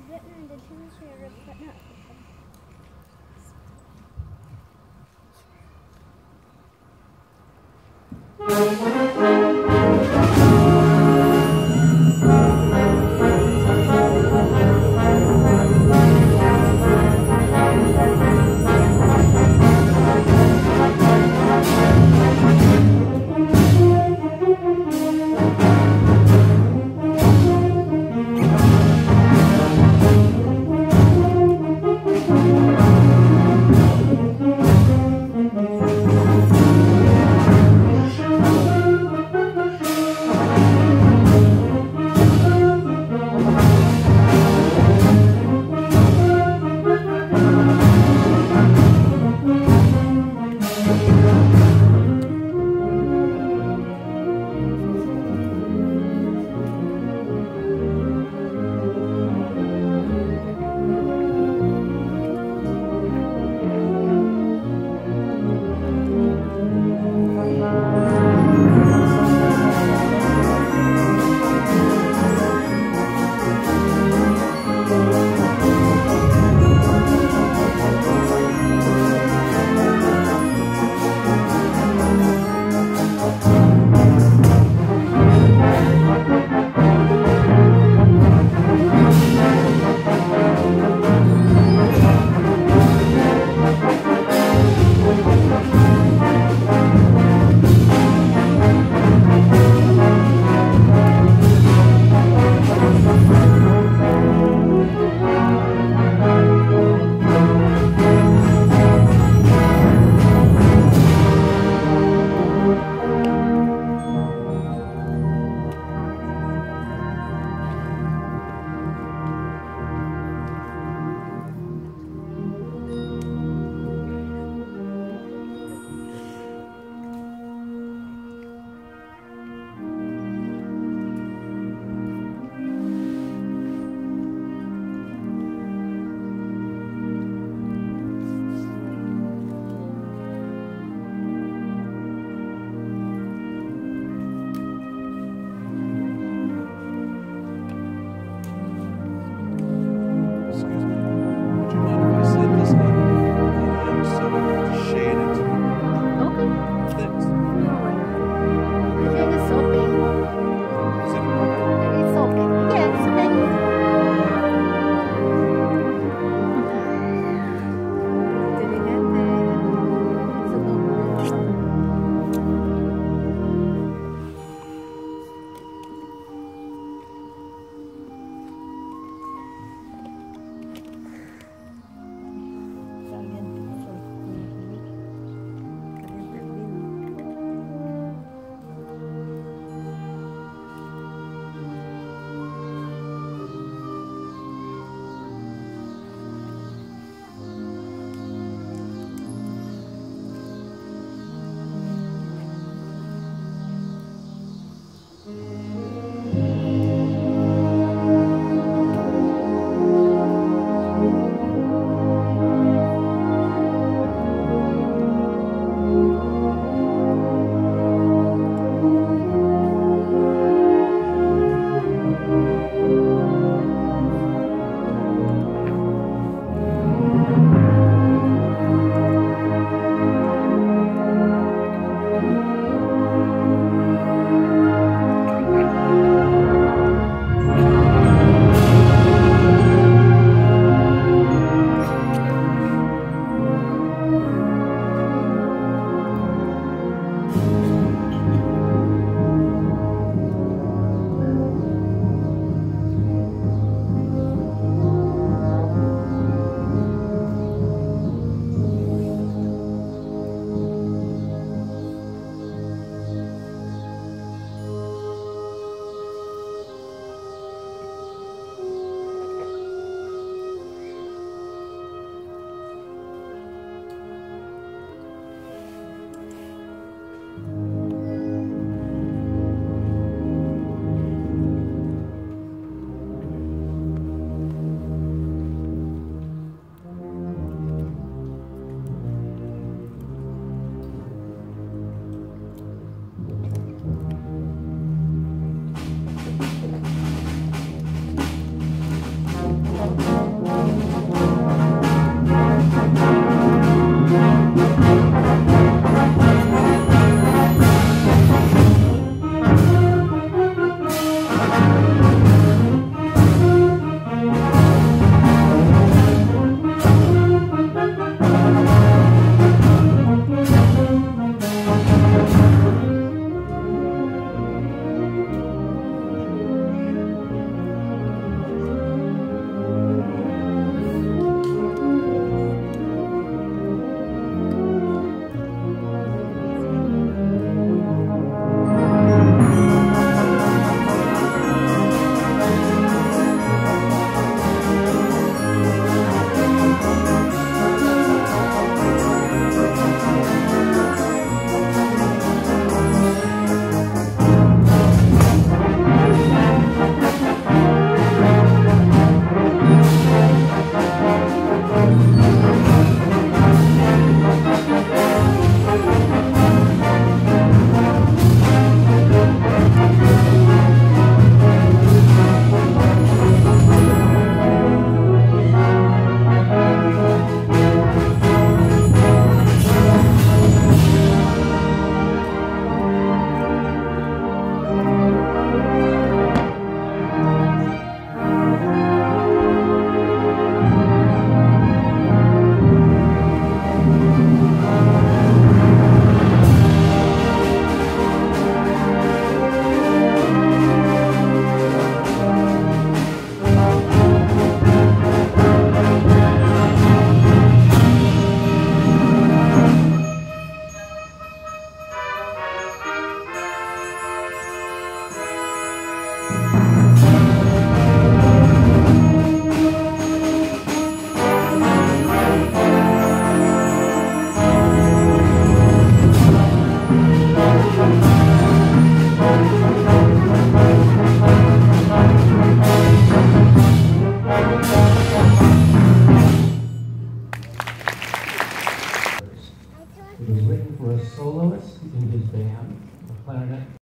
I've written the two sheriff, but not. Thank